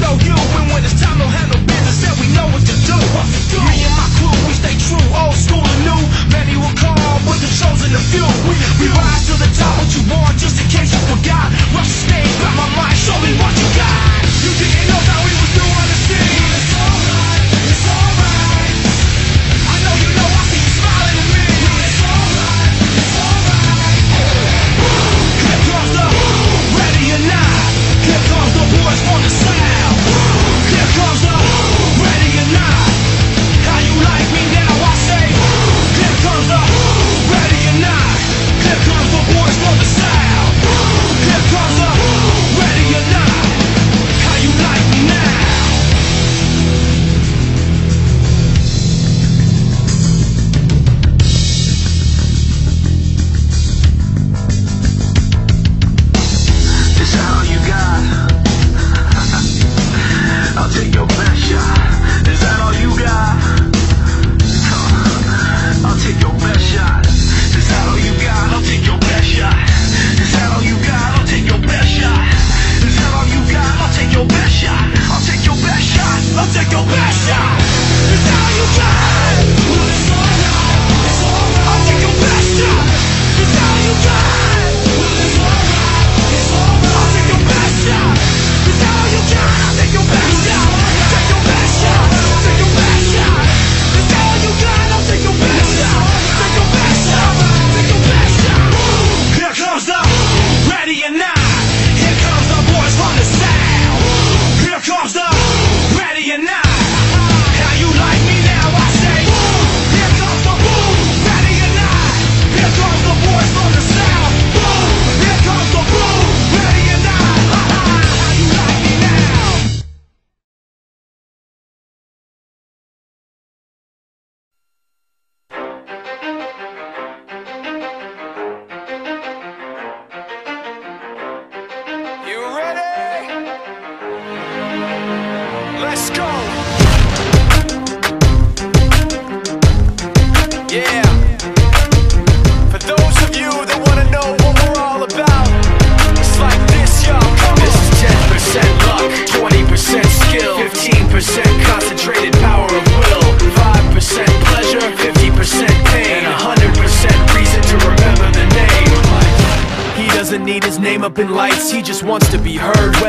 know you. And when it's time, don't handle business that we know what to do. Me and my crew, we stay true, old school and new. Many will call, but the chosen the few. We rise to the top, what you want to up in lights, he just wants to be heard,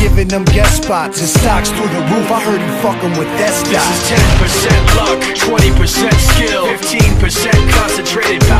giving them guest spots, his stocks through the roof. I heard he fucking with This S-Dot. is 10% luck, 20% skill, 15% concentrated power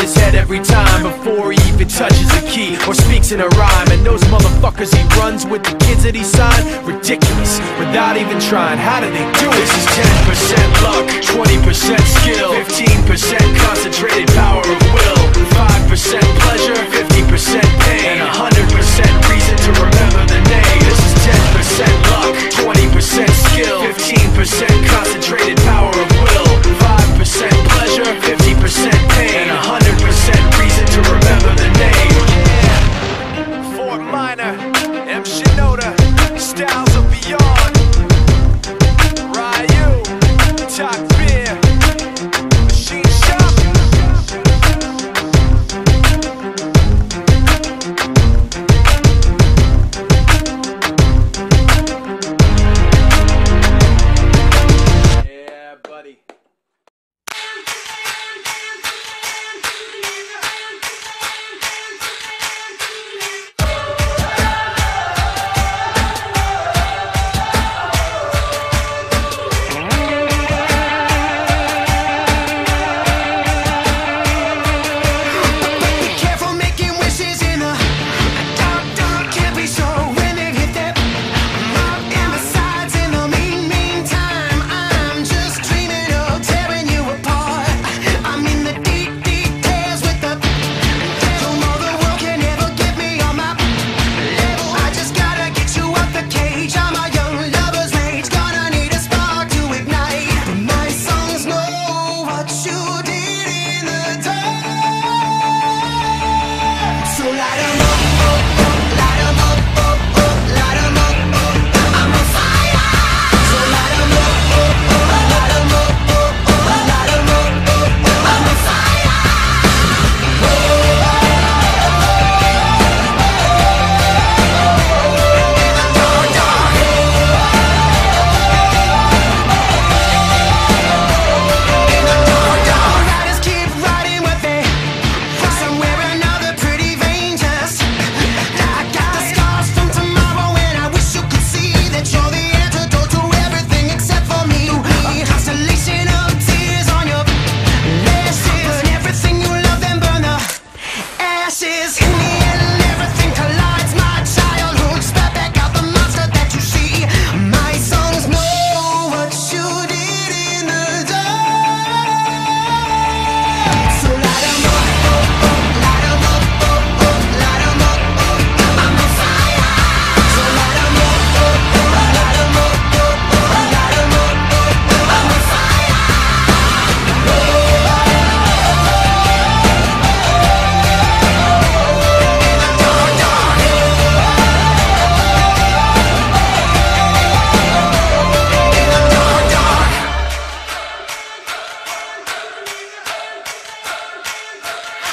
his head every time before he even touches a key or speaks in a rhyme. And those motherfuckers he runs with the kids that he signed, ridiculous, without even trying. How do they do it? This is 10% luck, 20% skill, 15% concentrated power of will, 5% pleasure, 50% pain, and 100% reason to remember the name. This is 10% luck, 20% skill, 15% concentrated power of will, 5% pleasure, 50% pain, and 100 100%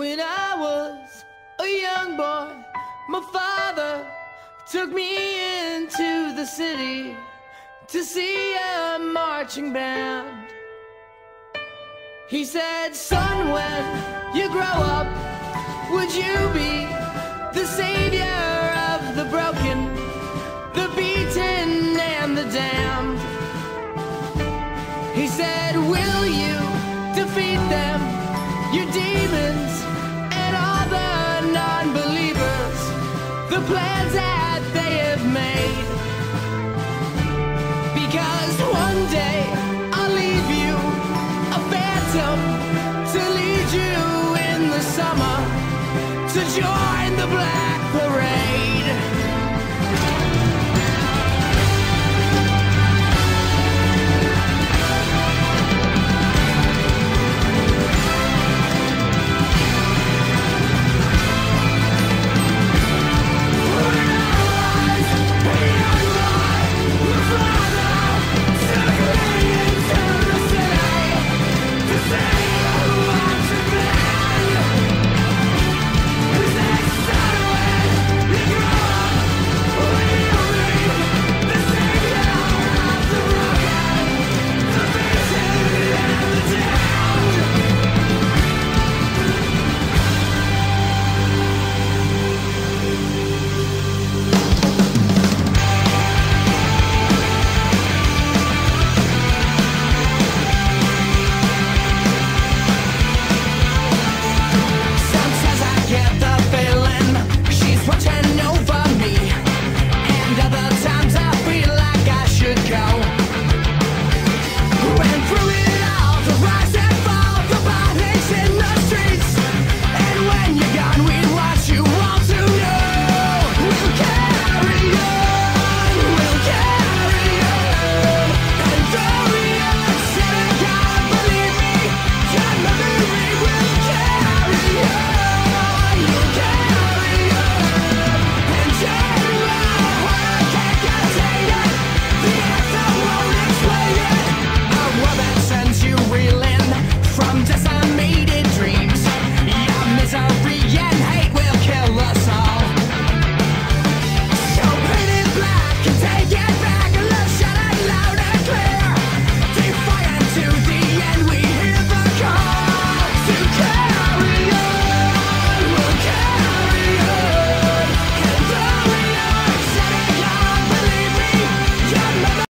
I was a young boy, my father took me into the city to see a marching band. He said, Son, when you grow up, would you be the savior of the broken, the beaten, and the damned? He said, Will you defeat them, your demons, the believers, the plans that they have made? Because one day I'll leave you a phantom to lead you in the summer to join the black.